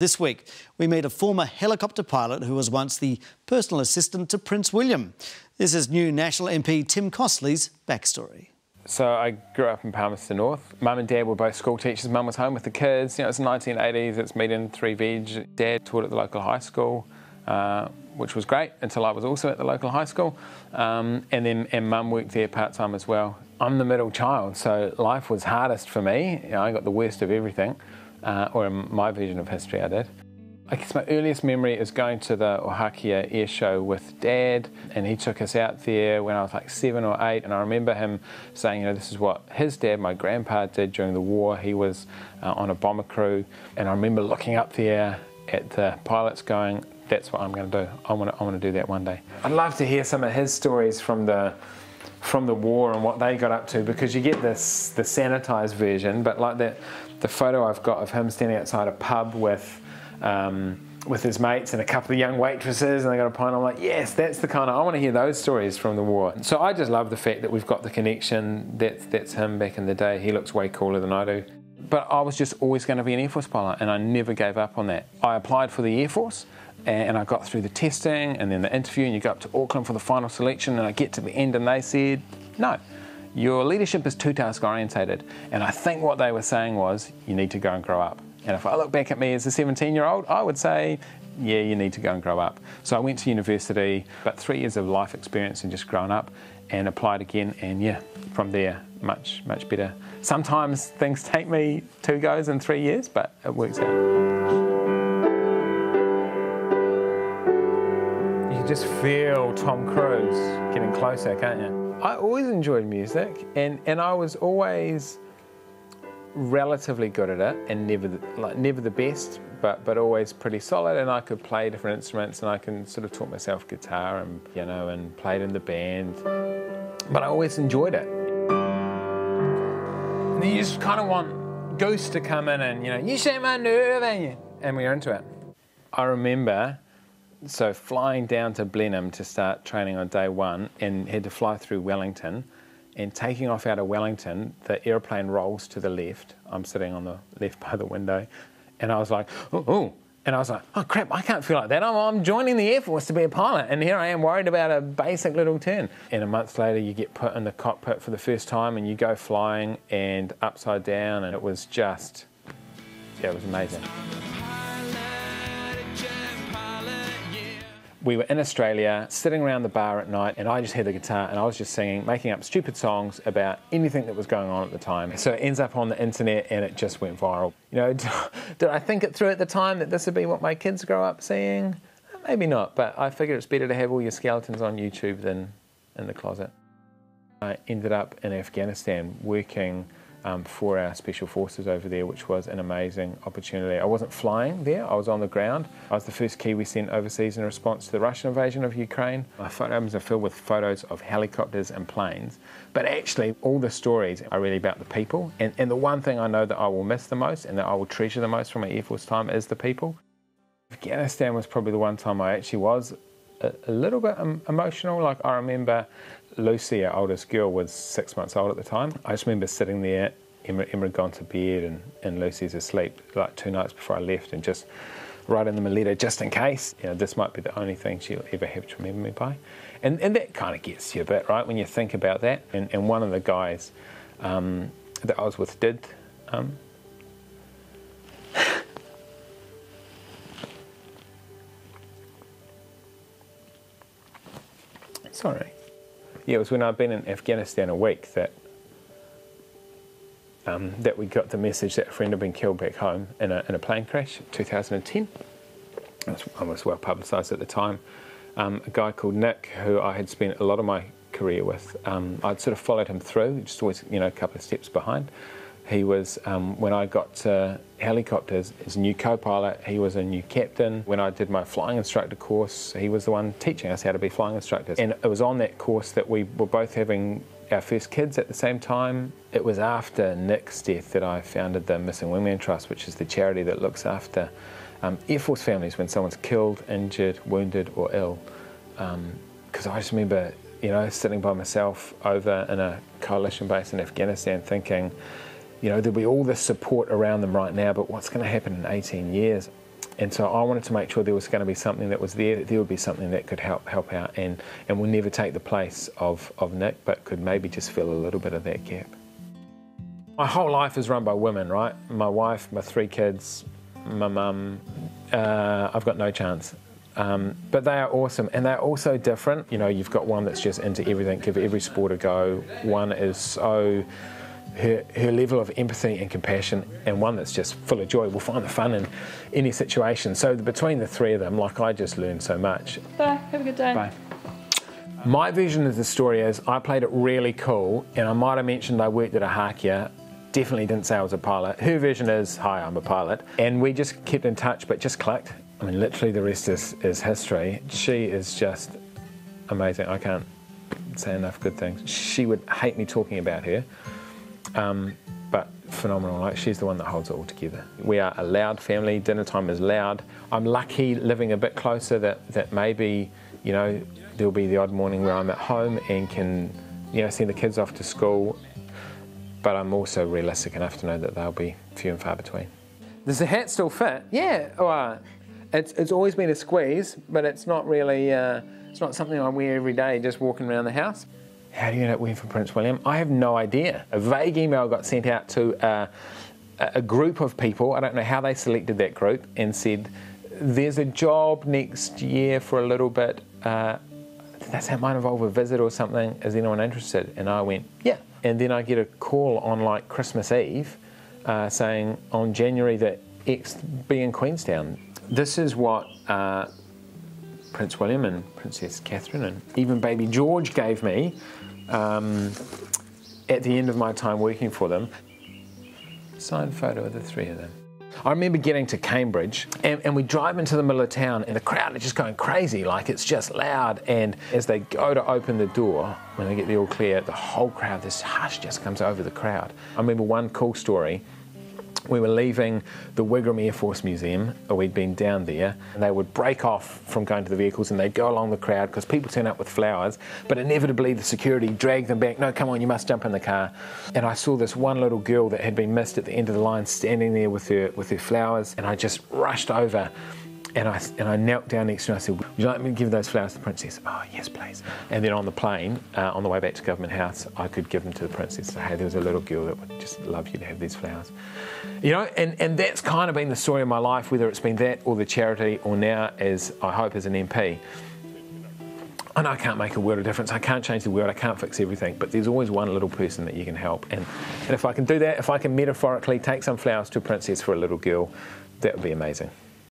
This week, we meat a former helicopter pilot who was once the personal assistant to Prince William. This is new National MP Tim Costley's backstory. So I grew up in Palmerston North. Mum and Dad were both school teachers. Mum was home with the kids. You know, it's the 1980s. It's meet in three veg. Dad taught at the local high school, uh, which was great until I was also at the local high school. Um, and then and Mum worked there part time as well. I'm the middle child, so life was hardest for me. You know, I got the worst of everything uh, or in my version of history, I did. I guess my earliest memory is going to the Ohakea air show with Dad, and he took us out there when I was like seven or eight. And I remember him saying, you know, this is what his dad, my grandpa, did during the war. He was uh, on a bomber crew, and I remember looking up there at the pilots, going, "That's what I'm going to do. I want to, I want to do that one day." I'd love to hear some of his stories from the from the war and what they got up to because you get this the sanitized version, but like that the photo I've got of him standing outside a pub with. Um, with his mates and a couple of young waitresses, and they got a pint. I'm like, yes, that's the kind of I want to hear those stories from the war. So I just love the fact that we've got the connection. That's that's him back in the day. He looks way cooler than I do. But I was just always going to be an Air Force pilot, and I never gave up on that. I applied for the Air Force, and I got through the testing, and then the interview, and you go up to Auckland for the final selection, and I get to the end, and they said, no, your leadership is too task orientated. And I think what they were saying was, you need to go and grow up. And if I look back at me as a 17 year old, I would say, yeah, you need to go and grow up. So I went to university, but three years of life experience and just grown up, and applied again. And yeah, from there, much, much better. Sometimes things take me two goes in three years, but it works out. You can just feel Tom Cruise getting closer, can't you? I always enjoyed music, and, and I was always relatively good at it, and never the, like never the best, but but always pretty solid. And I could play different instruments, and I can sort of taught myself guitar and you know, and played in the band. But I always enjoyed it. And you just kind of want Goose to come in and you know, you shake my nerve, and and we're into it. I remember so flying down to Blenheim to start training on day one and had to fly through Wellington and taking off out of Wellington, the airplane rolls to the left. I'm sitting on the left by the window and I was like, oh, oh. And I was like, oh crap, I can't feel like that. I'm, I'm, joining the Air Force to be a pilot. And here I am worried about a basic little turn. And a month later, you get put in the cockpit for the first time and you go flying and upside down. And it was just, yeah, it was amazing. We were in Australia, sitting around the bar at night, and I just had the guitar and I was just singing, making up stupid songs about anything that was going on at the time. So it ends up on the internet and it just went viral. You know, did I think it through at the time that this would be what my kids grow up seeing? Maybe not, but I figured it's better to have all your skeletons on YouTube than in the closet. I ended up in Afghanistan working um, for our special forces over there, which was an amazing opportunity. I wasn't flying there, I was on the ground. I was the first Kiwi sent overseas in response to the Russian invasion of Ukraine. My photo albums are filled with photos of helicopters and planes, but actually, all the stories are really about the people. And, and the one thing I know that I will miss the most and that I will treasure the most from my Air Force time is the people. Afghanistan was probably the one time I actually was a, little bit emotional. Like, I remember Lucy, our oldest girl, was six months old at the time. I just remember sitting there, Emma, Emma had gone to bed, and, and Lucy's asleep like two nights before I left, and just writing them a letter just in case. You know, this might be the only thing she'll ever have to remember me by. And, and that kind of gets you a bit, right, when you think about that. And, and one of the guys um, that I was with did. Um, sorry yeah, it was when I'd been in Afghanistan a week that um, that we got the message that a friend had been killed back home in a, in a plane crash, 2010. It was, well publicised at the time. Um, a guy called Nick, who I had spent a lot of my career with, um, I'd sort of followed him through, just always, you know, a couple of steps behind. He was, um, when I got to helicopters, as a new co-pilot, he was a new captain. When I did my flying instructor course, he was the one teaching us how to be flying instructors. And it was on that course that we were both having our first kids at the same time. It was after Nick's death that I founded the Missing Wingman Trust, which is the charity that looks after um, Air Force families when someone's killed, injured, wounded, or ill. Because um, I just remember, you know, sitting by myself over in a coalition base in Afghanistan thinking, you know, there'll be all this support around them right now, but what's going to happen in 18 years? and so I wanted to make sure there was going to be something that was there, that there would be something that could help help out, and, and will never take the place of, of Nick, but could maybe just fill a little bit of that gap. My whole life is run by women, right? My wife, my three kids, my mum. Uh, I've got no chance. Um, but they are awesome, and they're also different. You know, you've got one that's just into everything, give every sport a go. One is so her, her level of empathy and compassion, and one that's just full of joy will find the fun in any situation. So between the three of them, like I just learned so much. Bye. Have a good day. Bye. My version of the story is I played it really cool, and I might have mentioned I worked at Ohakea. Definitely didn't say I was a pilot. Her version is, "Hi, I'm a pilot," and we just kept in touch, but just clicked. I mean, literally, the rest is, is history. She is just amazing. I can't say enough good things. She would hate me talking about her. Um, but phenomenal. Like she's the one that holds it all together. We are a loud family. Dinner time is loud. I'm lucky living a bit closer that that maybe you know there'll be the odd morning where I'm at home and can you know send the kids off to school. But I'm also realistic enough to know that they'll be few and far between. Does the hat still fit? Yeah. Well, it's it's always been a squeeze, but it's not really. Uh, it's not something I wear every day just walking around the house. How do you end up working for Prince William? I have no idea. A vague email got sent out to uh, a group of people. I don't know how they selected that group and said, "There's a job next year for a little bit. Uh, that might involve a visit or something. Is anyone interested?" And I went, "Yeah." And then I get a call on like Christmas Eve uh, saying on January that X be in Queenstown. This is what uh, Prince William and Princess Catherine and even baby George gave me um, at the end of my time working for them. Signed photo of the three of them. I remember getting to Cambridge and, and, we drive into the middle of town and the crowd are just going crazy, like it's just loud. And as they go to open the door, when they get the all clear, the whole crowd, this hush just comes over the crowd. I remember one cool story we were leaving the Wigram Air Force Museum, or we'd been down there, and they would break off from going to the vehicles and they'd go along the crowd because people turn up with flowers, but inevitably the security dragged them back. No, come on, you must jump in the car. And I saw this one little girl that had been missed at the end of the line standing there with her with her flowers, and I just rushed over and I, and I knelt down next to her and I said, Would you like me to give those flowers to the princess? Oh, yes, please. And then on the plane, uh, on the way back to Government House, I could give them to the princess. Say, hey, there was a little girl that would just love you to have these flowers. You know, and, and that's kind of been the story of my life, whether it's been that or the charity or now as I hope as an MP. I know I can't make a world of difference. I can't change the world. I can't fix everything. But there's always one little person that you can help. And, and if I can do that, if I can metaphorically take some flowers to a princess for a little girl, that would be amazing.